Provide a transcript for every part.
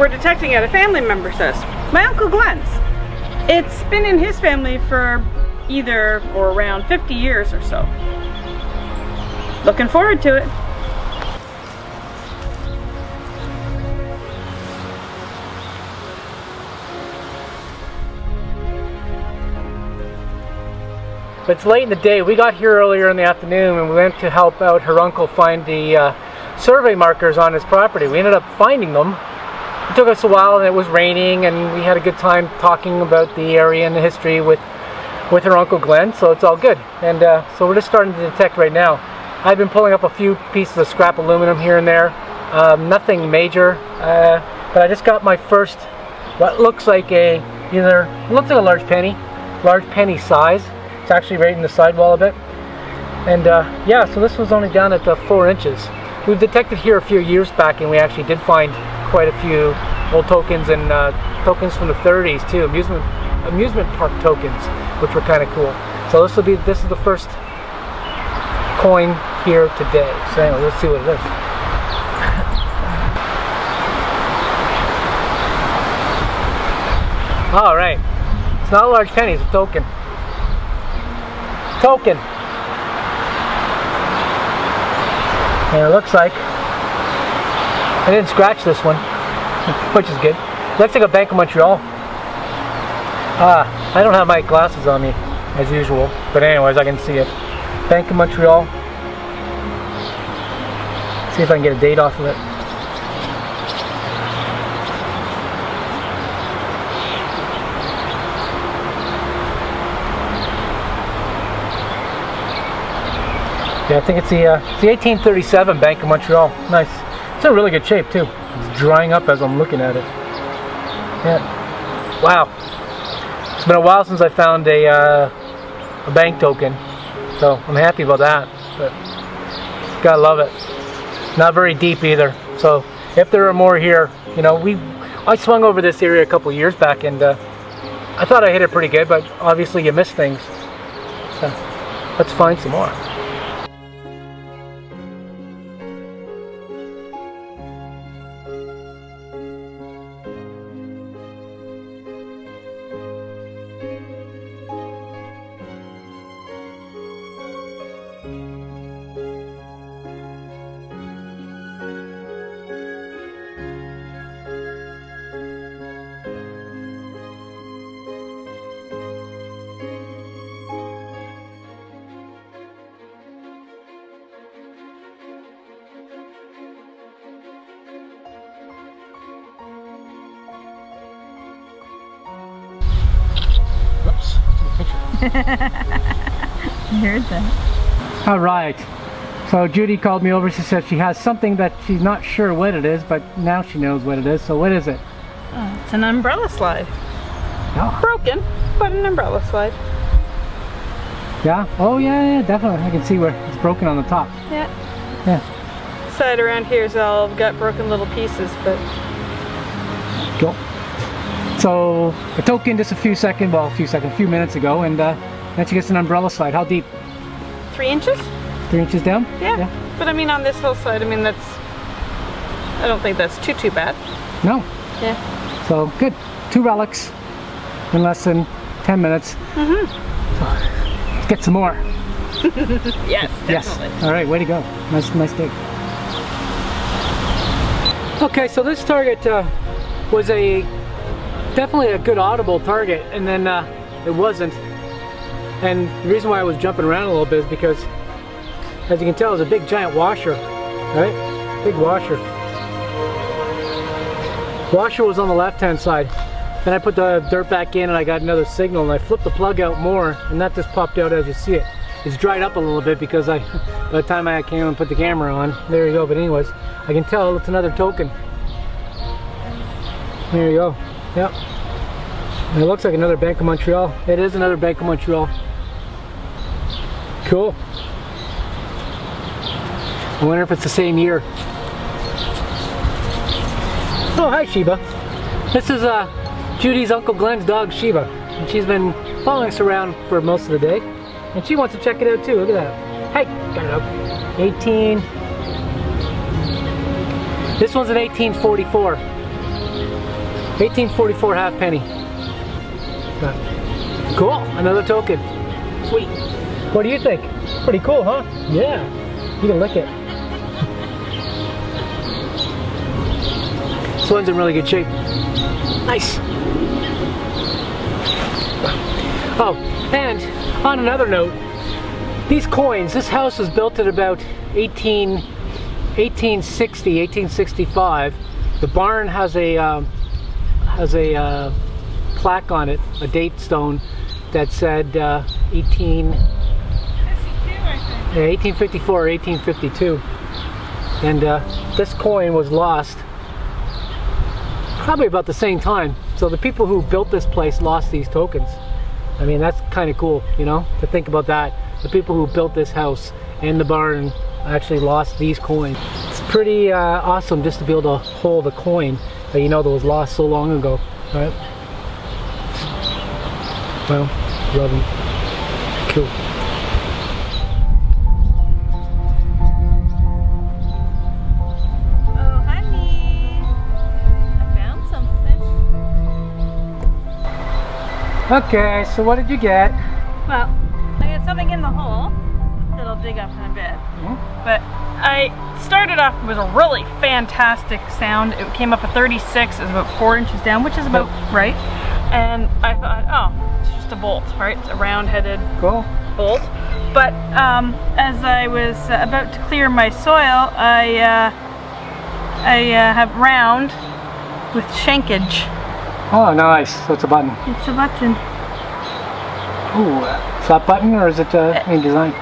So today, we're detecting at a family member says. My Uncle Glenn's. It's been in his family for either or around 50 years or so. Looking forward to it. It's late in the day. We got here earlier in the afternoon and we went to help out her uncle find the uh, survey markers on his property. We ended up finding them. It took us a while and it was raining and we had a good time talking about the area and the history with with her uncle Glenn, so it's all good. And uh, so we're just starting to detect right now. I've been pulling up a few pieces of scrap aluminum here and there. Um, nothing major, uh, but I just got my first, what looks like a, either, looks like a large penny, large penny size. It's actually right in the sidewall a bit. And uh, yeah, so this was only down at uh, four inches. We've detected here a few years back and we actually did find quite a few old tokens and uh, tokens from the 30s too, amusement, amusement park tokens which were kind of cool. So this will be this is the first coin here today. So anyway, let's see what it is. All right, it's not a large penny; it's a token. Token. And it looks like I didn't scratch this one, which is good. Looks like a Bank of Montreal. Ah, I don't have my glasses on me as usual, but anyways, I can see it. Bank of Montreal. See if I can get a date off of it. Yeah, I think it's the, uh, it's the 1837 Bank of Montreal. Nice. It's in really good shape too. It's drying up as I'm looking at it. Yeah. Wow. It's been a while since I found a, uh, a bank token, so I'm happy about that. But gotta love it. Not very deep either. So if there are more here, you know, we I swung over this area a couple years back and uh, I thought I hit it pretty good, but obviously you miss things. So let's find some more. Heard that. All right. So Judy called me over. She said she has something that she's not sure what it is, but now she knows what it is. So what is it? Oh, it's an umbrella slide. Oh. Broken, but an umbrella slide. Yeah? Oh yeah, yeah, definitely. I can see where it's broken on the top. Yeah. Yeah. Side around here is all got broken little pieces, but Cool. So a token just a few seconds, well, a few seconds, a few minutes ago, and uh, then she gets an umbrella slide. How deep? three inches? Three inches down? Yeah. But I mean, on this hillside, I mean, that's. I don't think that's too too bad. No. Yeah. So good. Two relics in less than 10 minutes. Mm -hmm. So, let's get some more. Yes. Yes. All right, way to go. Nice, nice dig. Okay, so this target uh, was a definitely a good audible target, and then uh, it wasn't. And the reason why I was jumping around a little bit is because, as you can tell, it's a big giant washer, right? Big washer. Washer was on the left-hand side. Then I put the dirt back in and I got another signal and I flipped the plug out more and that just popped out as you see it. It's dried up a little bit because I, by the time I came and put the camera on, there you go. But anyways, I can tell it's another token. There you go. Yep. It looks like another Bank of Montreal. It is another Bank of Montreal. Cool. I wonder if it's the same year. Oh, hi Sheba. This is uh, Judy's Uncle Glenn's dog Sheba. And she's been following us around for most of the day. And she wants to check it out too. Look at that. Hey, got it up. 18. This one's an 1844. 1844 halfpenny. Cool, another token. Sweet. What do you think? Pretty cool, huh? Yeah. You can lick it. This one's in really good shape. Nice. Oh, and on another note, these coins, this house was built at about 18, 1860, 1865. The barn has a um, has a uh, plaque on it, a date stone that said uh, 18, yeah, 1854 or 1852. And uh, this coin was lost probably about the same time. So the people who built this place lost these tokens. I mean, that's kind of cool, you know, to think about that. The people who built this house and the barn actually lost these coins. It's pretty uh, awesome just to be able to hold a coin that you know that was lost so long ago, right? Well, love them. Cool. Oh, honey. I found something. Okay, so what did you get? Well, I got something in the hole that I'll dig up in a bit. Hmm? But I started off with a really fantastic sound. It came up a 36, it was about four inches down, which is about right. And I thought, oh, it's just a bolt, right? It's a round-headed Cool. bolt. But um, as I was uh, about to clear my soil, I uh, I uh, have round with shankage. Oh, nice. So it's a button. It's a button. Ooh, flat button or is it uh, any design?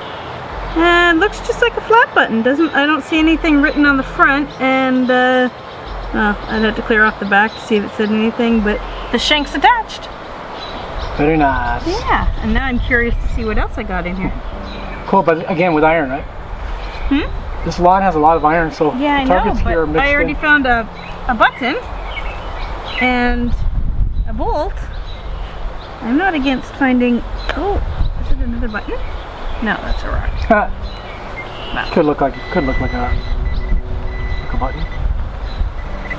It looks just like a flat button. Doesn't I don't see anything written on the front, and uh, oh, I'd have to clear off the back to see if it said anything. But the shank's attached. Very nice. Yeah, and now I'm curious to see what else I got in here. Cool, but again with iron, right? Hmm? This lawn has a lot of iron, so Yeah, I know, here are but mixed I already in. found a a button and a bolt. I'm not against finding. Oh, is it another button? No, that's a rock. Uh, no. Could look like could look like a like a button.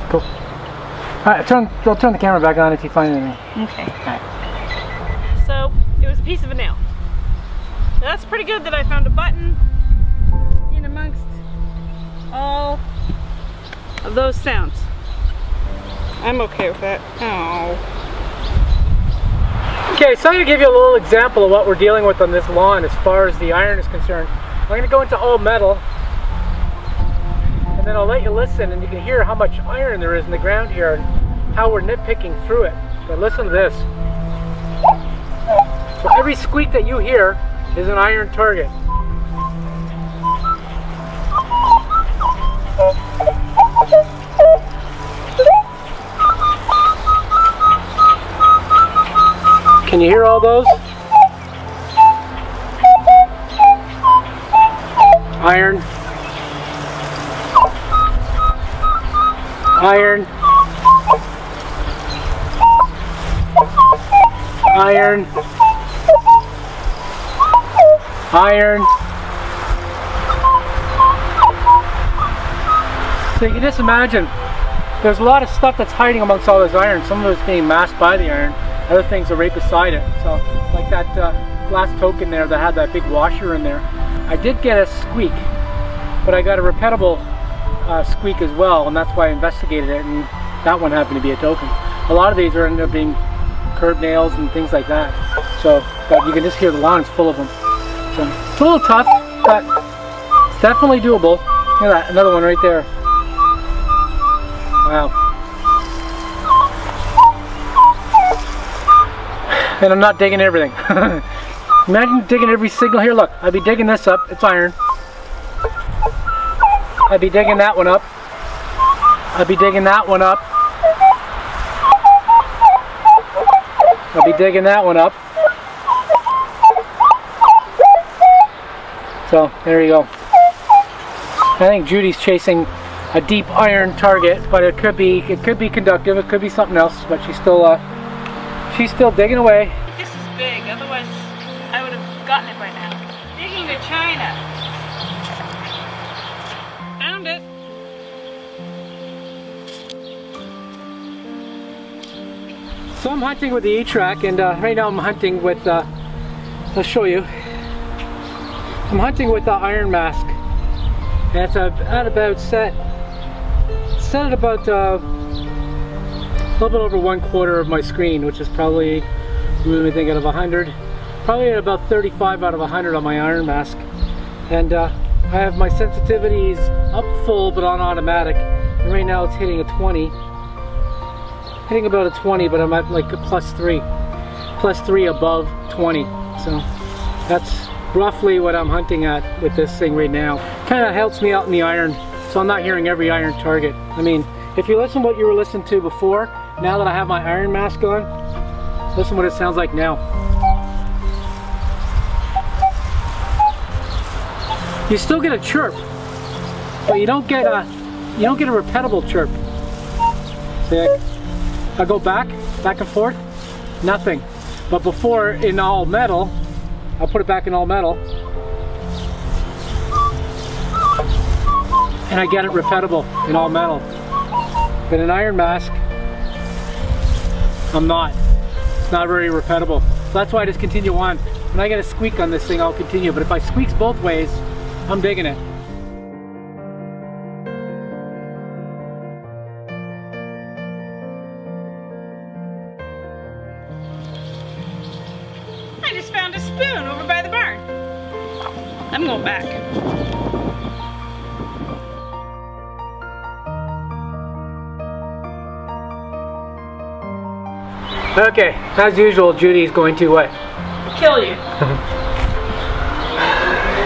Cool. All right, turn. I'll turn the camera back on if you find anything. Okay, alright. So, it was a piece of a nail. That's pretty good that I found a button in amongst all of those sounds. I'm okay with that. Oh. Okay, so I'm going to give you a little example of what we're dealing with on this lawn as far as the iron is concerned. I'm going to go into all metal, and then I'll let you listen, and you can hear how much iron there is in the ground here and how we're nitpicking through it. But listen to this. So every squeak that you hear is an iron target. Can you hear all those? Iron. Iron. Iron. Iron. So you can just imagine, there's a lot of stuff that's hiding amongst all this iron. Some of it's being masked by the iron, other things are right beside it. So, like that uh, last token there that had that big washer in there. I did get a squeak, but I got a repeatable uh, squeak as well, and that's why I investigated it, and that one happened to be a token. A lot of these are ended up being curb nails and things like that. So, but you can just hear the lawn is full of them. So, it's a little tough, but it's definitely doable. Look at that, another one right there. Wow. And I'm not digging everything. Imagine digging every signal here. Look, I'd be digging this up. It's iron. I'd be digging that one up. I'd be digging that one up. I'll be digging that one up. So there you go. I think Judy's chasing a deep iron target, but it could be it could be conductive. It could be something else, but she's still uh, She's still digging away. This is big, otherwise I would have gotten it by now. Digging to China. Found it. So I'm hunting with the E-Trac and uh, right now I'm hunting with, uh, I'll show you. I'm hunting with the Iron Mask. And it's at about set, set at about uh, little bit over one quarter of my screen, which is probably, let me think out of 100, probably at about 35 out of 100 on my Iron Mask. And uh, I have my sensitivities up full but on automatic. And right now it's hitting a 20 hitting about a 20, but I'm at like a plus three. Plus three above 20. So that's roughly what I'm hunting at with this thing right now. Kind of helps me out in the iron, so I'm not hearing every iron target. I mean, if you listen to what you were listening to before, now that I have my iron mask on, listen what it sounds like now. You still get a chirp, but you don't get a you don't get a repetible chirp. See, I, I go back, back and forth, nothing. But before in all metal, I'll put it back in all metal. And I get it repetible in all metal. But in iron mask, I'm not. It's not very repetible. So that's why I just continue on. When I get a squeak on this thing, I'll continue. But if I squeaks both ways, I'm digging it. Okay, as usual, Judy's going to what? Kill you.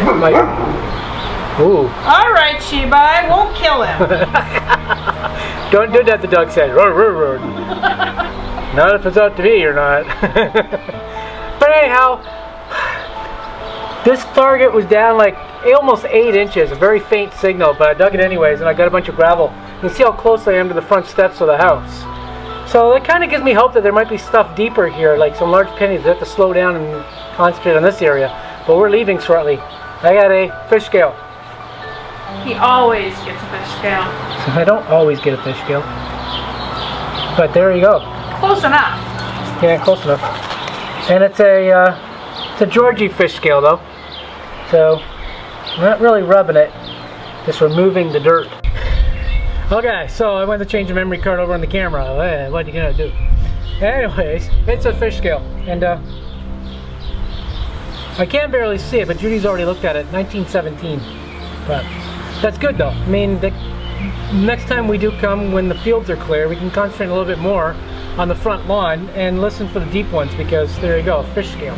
Like, ooh. All right, Sheba, I won't kill him. Don't do that, the dog said. Roar, roar, roar. not if it's up to me or not. but anyhow, this target was down like almost 8 inches, a very faint signal, but I dug it anyways and I got a bunch of gravel. You can see how close I am to the front steps of the house. So it kind of gives me hope that there might be stuff deeper here, like some large pennies. I have to slow down and concentrate on this area. But we're leaving shortly. I got a fish scale. he always gets a fish scale. I don't always get a fish scale. But there you go. Close enough. Yeah, close enough. And it's a uh, it's a Georgie fish scale though, so I'm not really rubbing it, just removing the dirt. Okay, so I went to change the memory card over on the camera. Eh, what are you gonna do? Anyways, it's a fish scale, and uh, I can barely see it, but Judy's already looked at it. 1917, but that's good though. I mean, the, next time we do come, when the fields are clear, we can concentrate a little bit more on the front lawn and listen for the deep ones because there you go, fish scale,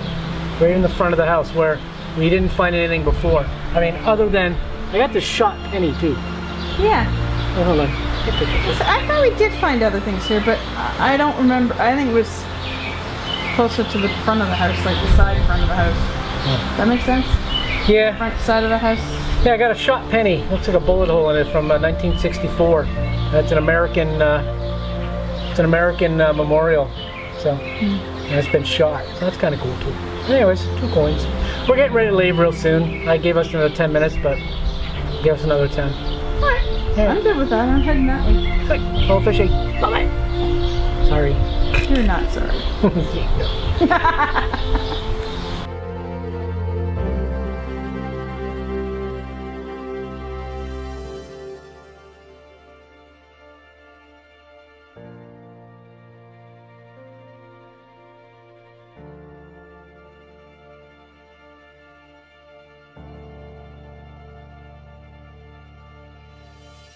right in the front of the house where we didn't find anything before. I mean, other than I got this shot penny too. Yeah. Oh, hold on. I thought we did find other things here, but I don't remember. I think it was closer to the front of the house, like the side front of the house. That makes sense? Yeah, Front side of the house? yeah, I got a shot penny. Looks like a bullet hole in it from uh, 1964. That's an American. Uh, it's an American uh, memorial. So, and it's been shot. So that's kind of cool too. Anyways, two coins. We're getting ready to leave real soon. I gave us another 10 minutes, but give us another 10. I'm good with that. I'm heading that way. It's like, oh, fishy. Bye bye. Sorry. You're not sorry.